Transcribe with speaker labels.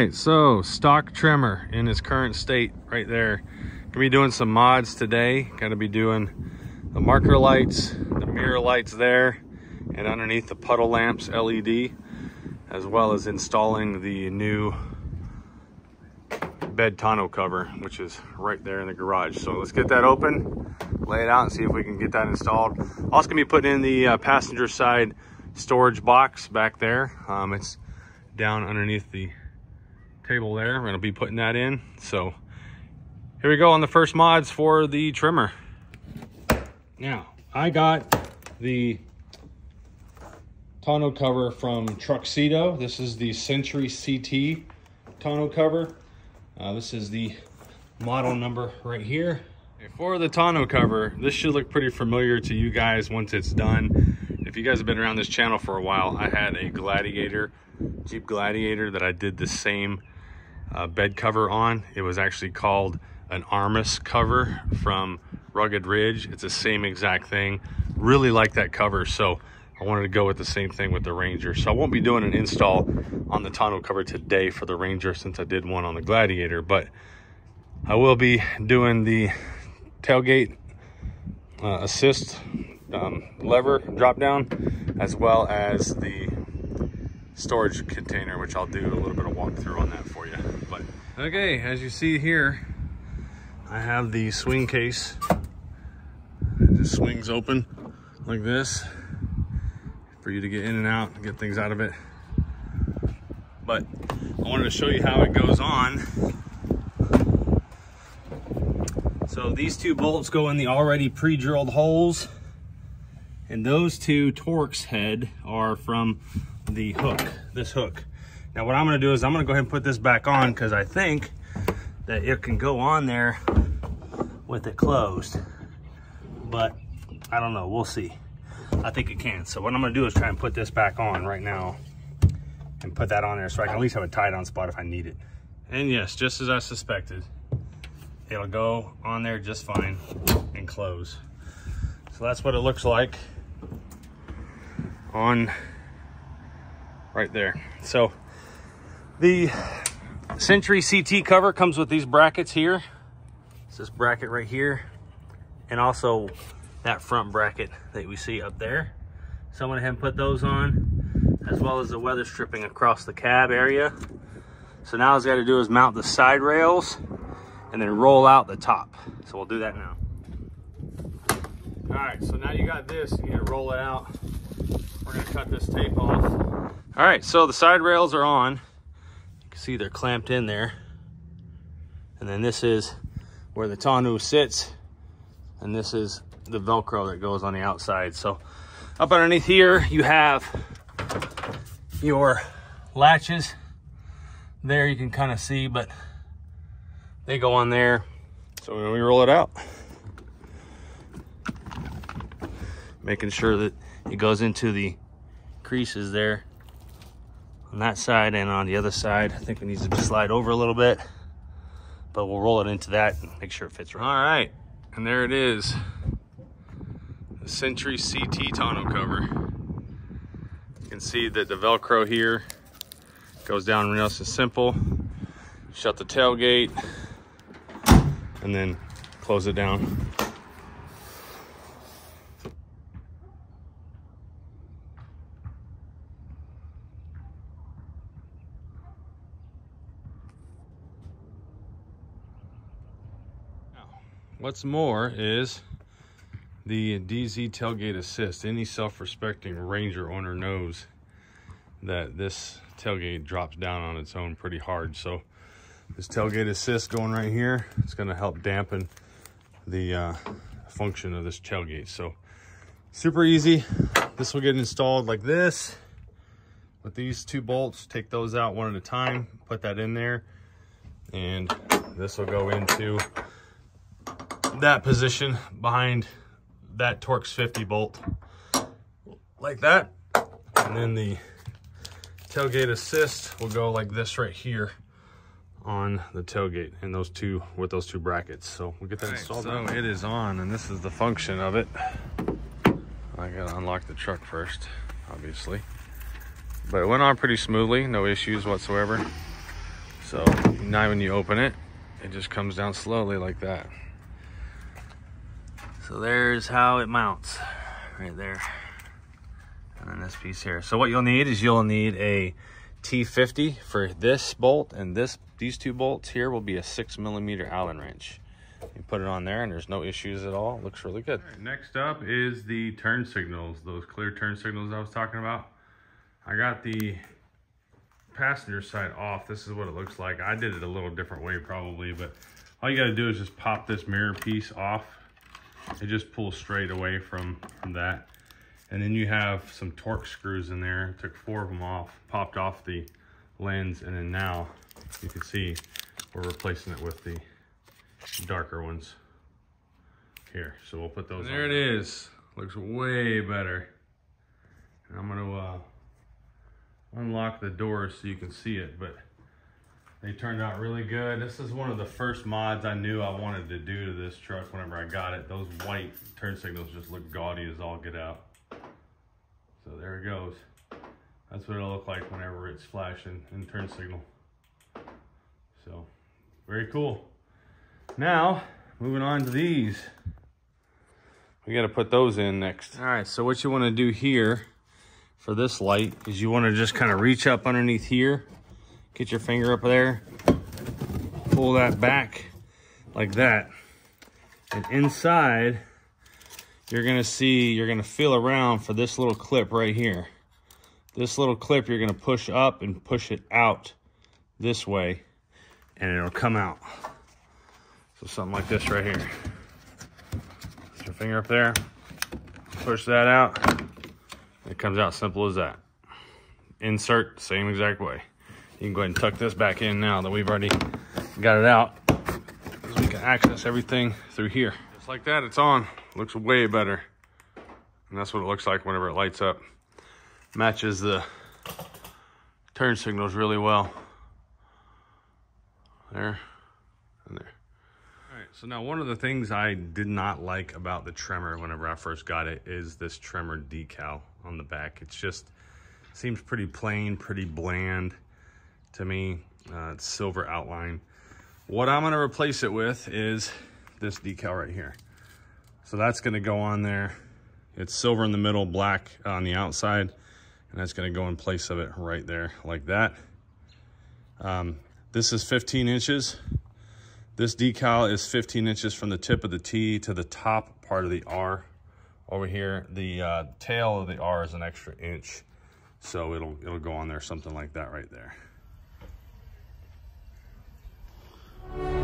Speaker 1: right, so stock Tremor in its current state right there. Gonna be doing some mods today. Gonna be doing the marker lights, the mirror lights there, and underneath the puddle lamps LED, as well as installing the new bed tonneau cover, which is right there in the garage. So let's get that open, lay it out and see if we can get that installed. Also gonna be putting in the uh, passenger side storage box back there. Um, it's down underneath the table there. We're gonna be putting that in. So here we go on the first mods for the Tremor. Now, I got the tonneau cover from Truxedo. This is the Sentry CT tonneau cover. Uh, this is the model number right here. For the tonneau cover, this should look pretty familiar to you guys once it's done. If you guys have been around this channel for a while, I had a Gladiator, Jeep Gladiator that I did the same uh, bed cover on. It was actually called an Armis cover from Rugged Ridge. It's the same exact thing. Really like that cover, so I wanted to go with the same thing with the Ranger. So I won't be doing an install on the tonneau cover today for the Ranger since I did one on the Gladiator, but I will be doing the tailgate uh, assist um, lever drop down as well as the storage container which I'll do a little bit of walkthrough on that for you okay as you see here I have the swing case. It just swings open like this for you to get in and out and get things out of it. But I wanted to show you how it goes on. So these two bolts go in the already pre-drilled holes and those two Torx head are from the hook, this hook. Now what I'm gonna do is I'm gonna go ahead and put this back on because I think that it can go on there with it closed. But I don't know, we'll see. I think it can. So what I'm gonna do is try and put this back on right now and put that on there so I can at least have a tie down spot if I need it. And yes, just as I suspected, it'll go on there just fine and close. So that's what it looks like on right there. So the Sentry CT cover comes with these brackets here. It's this bracket right here. And also that front bracket that we see up there. So I'm gonna have put those on as well as the weather stripping across the cab area. So now all I gotta do is mount the side rails and then roll out the top. So we'll do that now. All right, so now you got this, you to roll it out. We're gonna cut this tape off. All right, so the side rails are on. You can see they're clamped in there. And then this is where the tonneau sits. And this is the Velcro that goes on the outside. So up underneath here, you have your latches. There you can kind of see, but they go on there. So when we roll it out, making sure that it goes into the creases there on that side and on the other side. I think it needs to slide over a little bit, but we'll roll it into that and make sure it fits right. All right, and there it is. The Sentry CT tonneau cover. You can see that the Velcro here goes down real simple. Shut the tailgate and then close it down. What's more is the DZ tailgate assist. Any self-respecting Ranger owner knows that this tailgate drops down on its own pretty hard. So this tailgate assist going right here, it's gonna help dampen the uh, function of this tailgate. So super easy. This will get installed like this with these two bolts. Take those out one at a time, put that in there, and this will go into that position behind that Torx 50 bolt like that. And then the tailgate assist will go like this right here on the tailgate and those two with those two brackets. So we'll get that right, installed. So it is on and this is the function of it. I gotta unlock the truck first, obviously. But it went on pretty smoothly, no issues whatsoever. So now when you open it, it just comes down slowly like that. So there's how it mounts right there. And then this piece here. So what you'll need is you'll need a T50 for this bolt and this these two bolts here will be a six millimeter Allen wrench. You put it on there and there's no issues at all. looks really good. Right, next up is the turn signals, those clear turn signals I was talking about. I got the passenger side off. This is what it looks like. I did it a little different way probably, but all you gotta do is just pop this mirror piece off. It just pulls straight away from, from that. And then you have some Torx screws in there. Took four of them off, popped off the lens, and then now you can see we're replacing it with the darker ones here. So we'll put those There on. it is. Looks way better. And I'm gonna uh, unlock the doors so you can see it, but they turned out really good. This is one of the first mods I knew I wanted to do to this truck whenever I got it. Those white turn signals just look gaudy as all get out. So there it goes. That's what it'll look like whenever it's flashing in turn signal. So, very cool. Now, moving on to these. We got to put those in next. All right, so what you want to do here for this light is you want to just kind of reach up underneath here, get your finger up there, pull that back like that. And inside, you're gonna see, you're gonna feel around for this little clip right here. This little clip, you're gonna push up and push it out this way and it'll come out. So something like this right here. Put your finger up there, push that out, it comes out simple as that. Insert, same exact way. You can go ahead and tuck this back in now that we've already got it out. we can access everything through here. Just like that, it's on. Looks way better. And that's what it looks like whenever it lights up. Matches the turn signals really well. There and there. All right, so now one of the things I did not like about the Tremor whenever I first got it is this Tremor decal on the back. It's just, seems pretty plain, pretty bland to me. Uh, it's silver outline. What I'm gonna replace it with is this decal right here. So that's gonna go on there. It's silver in the middle, black on the outside, and that's gonna go in place of it right there, like that. Um, this is 15 inches. This decal is 15 inches from the tip of the T to the top part of the R over here. The uh, tail of the R is an extra inch. So it'll, it'll go on there, something like that right there. Thank you.